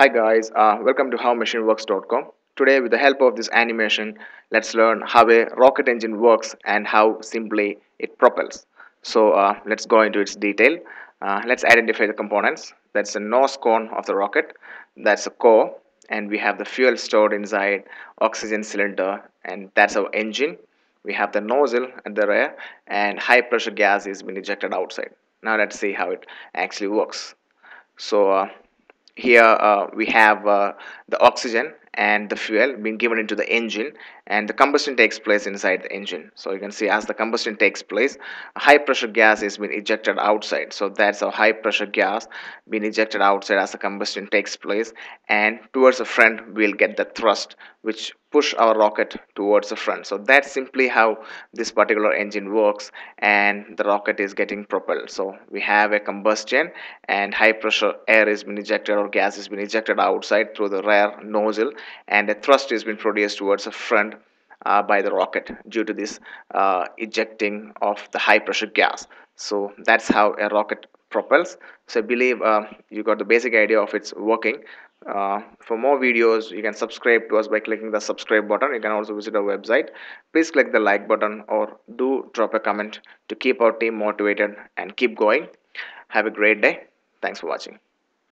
Hi guys, uh, welcome to howmachineworks.com. Today with the help of this animation, let's learn how a rocket engine works and how simply it propels. So uh, let's go into its detail. Uh, let's identify the components. That's the nose cone of the rocket. That's a core and we have the fuel stored inside oxygen cylinder and that's our engine. We have the nozzle at the rear and high pressure gas is being ejected outside. Now let's see how it actually works. So uh, here uh, we have uh, the oxygen and the fuel being given into the engine and the combustion takes place inside the engine. So you can see as the combustion takes place high pressure gas is being ejected outside. So that's a high pressure gas being ejected outside as the combustion takes place and towards the front we'll get the thrust which push our rocket towards the front. So that's simply how this particular engine works and the rocket is getting propelled. So we have a combustion and high pressure air is being ejected or gas is being ejected outside through the rear nozzle and a thrust is being produced towards the front uh, by the rocket due to this uh, ejecting of the high pressure gas. So that's how a rocket propels. So i believe uh, you got the basic idea of its working. Uh, for more videos you can subscribe to us by clicking the subscribe button. You can also visit our website. Please click the like button or do drop a comment to keep our team motivated and keep going. Have a great day. Thanks for watching